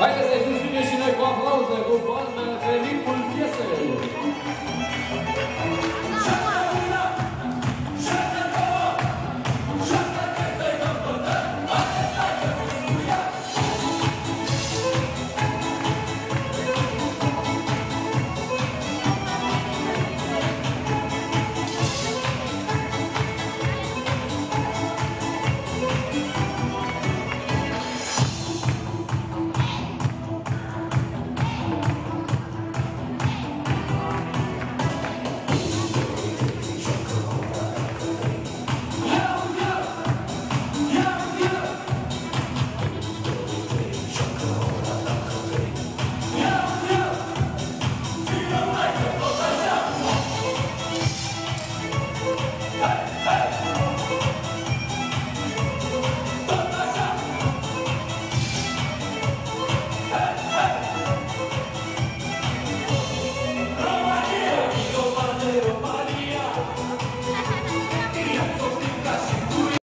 Vai, Jesus, Haideți să susțineți și noi cu aplauze, cu palme! 야!